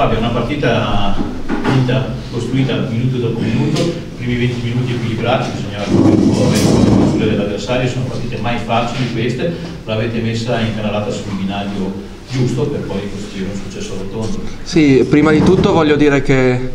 Fabio, una partita vinta, costruita minuto dopo minuto, primi 20 minuti equilibrati, bisognava proprio un po' avere le misure dell'avversario, sono partite mai facili queste, l'avete messa incanalata sul binario giusto per poi costruire un successo rotondo. Sì, prima di tutto voglio dire che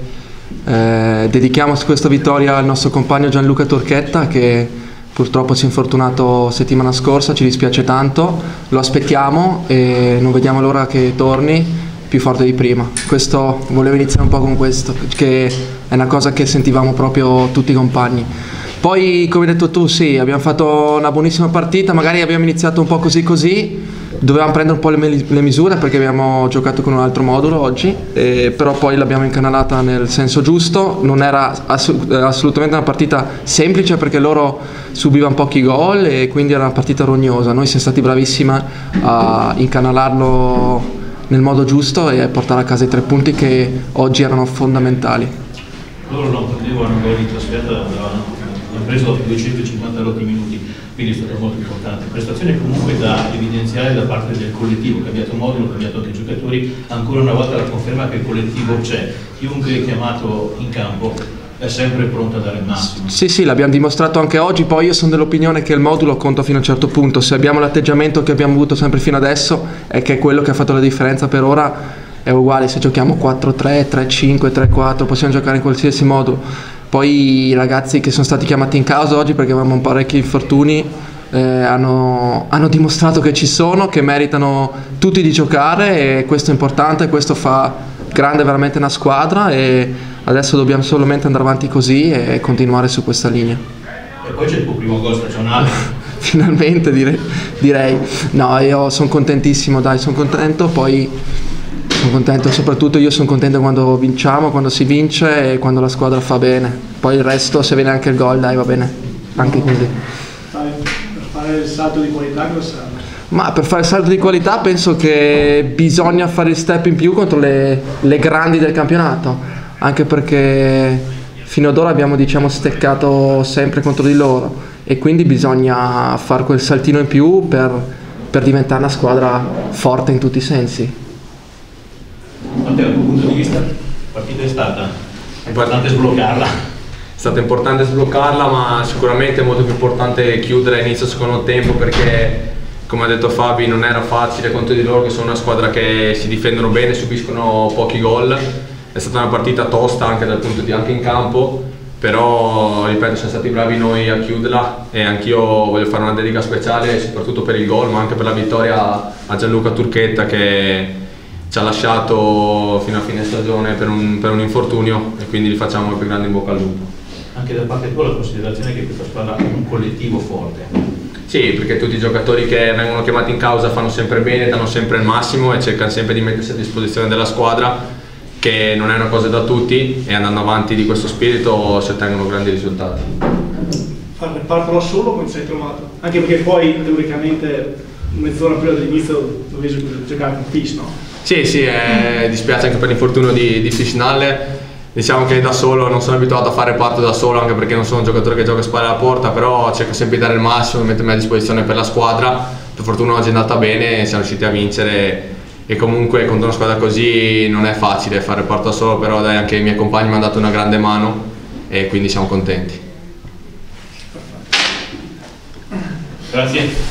eh, dedichiamo questa vittoria al nostro compagno Gianluca Torchetta che purtroppo si è infortunato settimana scorsa, ci dispiace tanto, lo aspettiamo e non vediamo l'ora che torni più forte di prima. Questo, volevo iniziare un po' con questo, che è una cosa che sentivamo proprio tutti i compagni. Poi, come hai detto tu, sì, abbiamo fatto una buonissima partita, magari abbiamo iniziato un po' così così, dovevamo prendere un po' le, le misure perché abbiamo giocato con un altro modulo oggi, eh, però poi l'abbiamo incanalata nel senso giusto, non era ass- assolutamente una partita semplice perché loro subivano pochi gol e quindi era una partita rognosa, noi siamo stati bravissimi a incanalarlo nel modo giusto e portare a casa i tre punti che oggi erano fondamentali. Loro non prendevano gol in trasferta, hanno preso dopo 250 rotti minuti, quindi è stato molto importante. Prestazione comunque da evidenziare da parte del collettivo, cambiato modulo, cambiato anche i giocatori, ancora una volta la conferma che il collettivo c'è. Chiunque è chiamato in campo è sempre pronto a dare il massimo. Sì, sì, l'abbiamo dimostrato anche oggi, poi io sono dell'opinione che il modulo conta fino a un certo punto, se abbiamo l'atteggiamento che abbiamo avuto sempre fino adesso e che è quello che ha fatto la differenza per ora, è uguale se giochiamo 4-3, 3-5, 3-4, possiamo giocare in qualsiasi modo. Poi i ragazzi che sono stati chiamati in causa oggi perché avevamo parecchi infortuni eh, hanno, hanno, dimostrato che ci sono, che meritano tutti di giocare e questo è importante, questo fa grande veramente una squadra adesso dobbiamo solamente andare avanti così e continuare su questa linea. E poi c'è il tuo primo gol stagionale. Finalmente direi, direi. No, io sono contentissimo, dai, sono contento, poi sono contento, soprattutto io sono contento quando vinciamo, quando si vince e quando la squadra fa bene. Poi il resto, se viene anche il gol, dai, va bene, anche così. Per fare il salto di qualità cosa serve? Ma per fare il salto di qualità penso che bisogna fare il step in più contro le, le grandi del campionato anche perché fino ad ora abbiamo diciamo, steccato sempre contro di loro e quindi bisogna fare quel saltino in più per, per diventare una squadra forte in tutti i sensi. Matteo, dal tuo punto di vista, la partita è stata importante sbloccarla? È stato importante sbloccarla, ma sicuramente è molto più importante chiudere all'inizio secondo tempo perché come ha detto Fabi non era facile contro di loro che sono una squadra che si difendono bene, subiscono pochi gol è stata una partita tosta anche dal punto di anche in campo, però ripeto siamo stati bravi noi a chiuderla e anch'io voglio fare una dedica speciale soprattutto per il gol ma anche per la vittoria a Gianluca Turchetta che ci ha lasciato fino a fine stagione per un, per un infortunio e quindi gli facciamo il più grande in bocca al lupo. Anche da parte tua la considerazione che questa squadra è un collettivo forte. Sì, perché tutti i giocatori che vengono chiamati in causa fanno sempre bene, danno sempre il massimo e cercano sempre di mettersi a disposizione della squadra che non è una cosa da tutti e andando avanti di questo spirito si ottengono grandi risultati. Reparto da solo come ti sei trovato? Anche perché poi teoricamente mezz'ora prima dell'inizio dovevi giocare con Fish, no? Sì, sì, eh, dispiace anche per l'infortunio di, di Fisnalle. Diciamo che da solo non sono abituato a fare parto da solo anche perché non sono un giocatore che gioca a spalla alla porta, però cerco sempre di dare il massimo e mettermi a disposizione per la squadra. Per fortuna oggi è andata bene siamo riusciti a vincere e comunque contro una squadra così non è facile fare parto da solo, però dai, anche i miei compagni mi hanno dato una grande mano e quindi siamo contenti. Grazie.